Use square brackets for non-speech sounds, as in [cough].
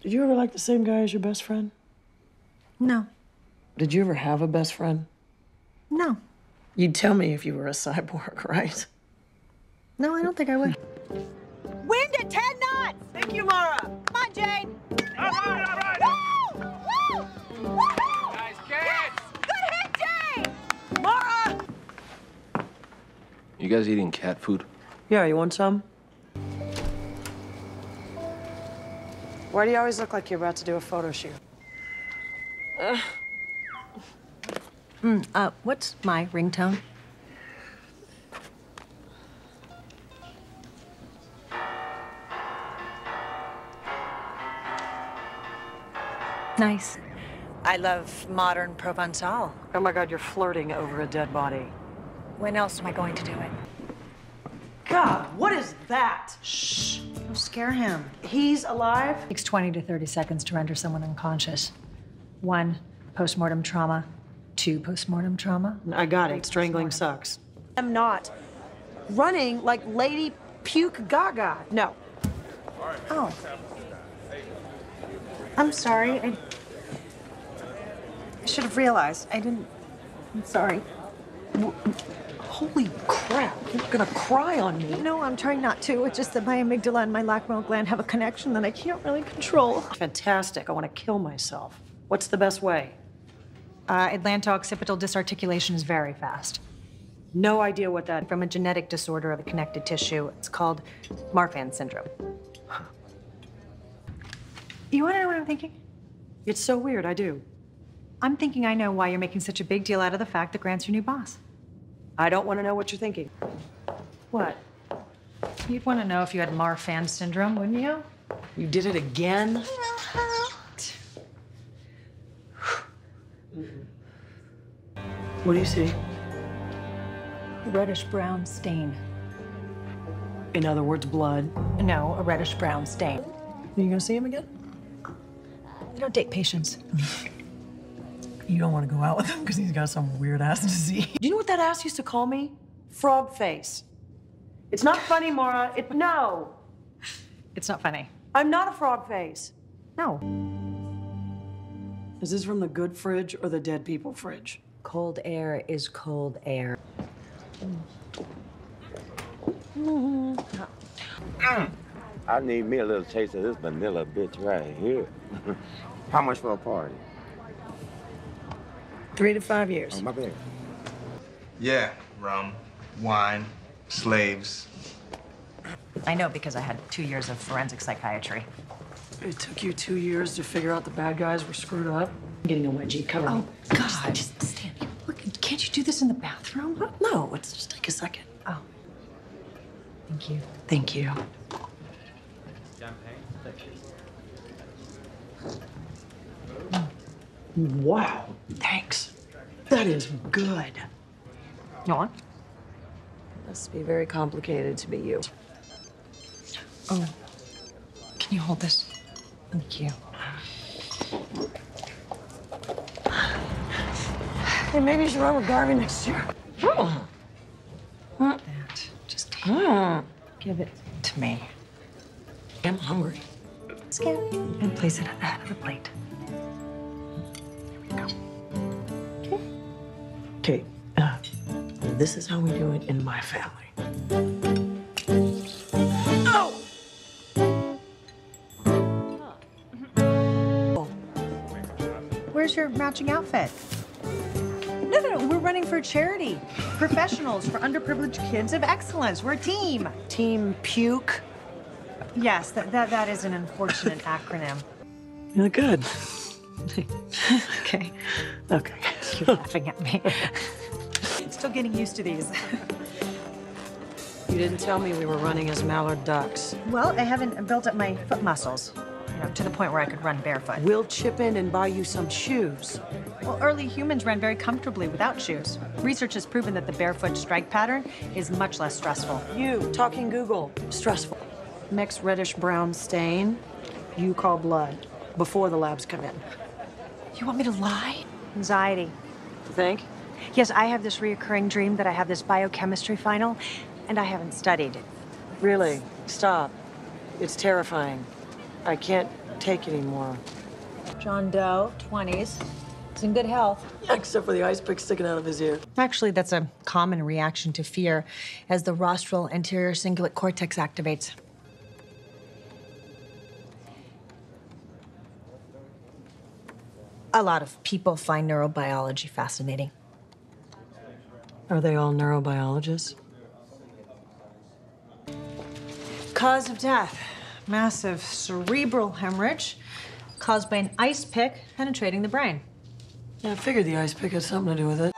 Did you ever like the same guy as your best friend? No. Did you ever have a best friend? No. You'd tell me if you were a cyborg, [laughs] right? No, I don't think I would. Wind at 10 knots! Thank you, Maura. Come on, Jane! All right, all right. Woo! Woo! Woohoo! Nice Yes! Good hit, Jane! Maura! You guys eating cat food? Yeah, you want some? Why do you always look like you're about to do a photo shoot? Uh, what's my ringtone? Nice. I love modern Provençal. Oh my God, you're flirting over a dead body. When else am I going to do it? God, what is that? Shh. Don't scare him. He's alive? It takes 20 to 30 seconds to render someone unconscious. One, postmortem trauma. Two, postmortem trauma. I got it. Strangling sucks. I'm not running like Lady Puke Gaga. No. Oh. I'm sorry. I, I should have realized. I didn't. I'm sorry. Holy crap. You're gonna cry on me. No, I'm trying not to. It's just that my amygdala and my lacrimal gland have a connection that I can't really control. Fantastic. I want to kill myself. What's the best way? Uh, Atlanto-occipital disarticulation is very fast. No idea what that. From a genetic disorder of the connective tissue. It's called Marfan syndrome. You want to know what I'm thinking? It's so weird. I do. I'm thinking I know why you're making such a big deal out of the fact that Grant's your new boss. I don't want to know what you're thinking. What? You'd want to know if you had Marfan syndrome, wouldn't you? You did it again? What do you see? A reddish brown stain. In other words, blood. No, a reddish brown stain. Are you gonna see him again? I don't date patients. [laughs] You don't want to go out with him because he's got some weird ass [laughs] disease. Do you know what that ass used to call me? Frog face. It's not funny, Maura. It no. It's not funny. I'm not a frog face. No. Is this from the good fridge or the dead people fridge? Cold air is cold air. I need me a little taste of this vanilla bitch right here. [laughs] How much for a party? Three to five years. Oh, my bad. Yeah, rum, wine, slaves. I know because I had two years of forensic psychiatry. It took you two years to figure out the bad guys were screwed up. I'm getting a wedgie. Cover me. Oh, God, just stand here. Look, can't you do this in the bathroom? No, let's just take a second. Oh. Thank you. Thank you. Wow. Thanks. That is good. You want? Must be very complicated to be you. Oh. Can you hold this? Thank you. Hey, maybe you should run with Garvey next year. That. Just take Give it to me. I'm hungry. Scan and place it at the head of the plate. Okay, uh, this is how we do it in my family. Oh! Where's your matching outfit? No, no, no. We're running for charity. Professionals for underprivileged kids of excellence. We're a team. Team Puke. Yes, that, that, that is an unfortunate acronym. You look good. [laughs] Okay. Okay. You're laughing at me. [laughs] Still getting used to these. You didn't tell me we were running as mallard ducks. Well, I haven't built up my foot muscles, you know, to the point where I could run barefoot. We'll chip in and buy you some shoes. Well, early humans ran very comfortably without shoes. Research has proven that the barefoot strike pattern is much less stressful. You, talking Google, stressful. Mix reddish brown stain, you call blood, before the labs come in. You want me to lie? Anxiety. You think? Yes, I have this reoccurring dream that I have this biochemistry final, and I haven't studied. It. Really? Stop. It's terrifying. I can't take anymore. John Doe, 20s. He's in good health. [laughs] Except for the ice pick sticking out of his ear. Actually, that's a common reaction to fear as the rostral anterior cingulate cortex activates. A lot of people find neurobiology fascinating. Are they all neurobiologists? Cause of death massive cerebral hemorrhage caused by an ice pick penetrating the brain. Yeah, I figured the ice pick had something to do with it.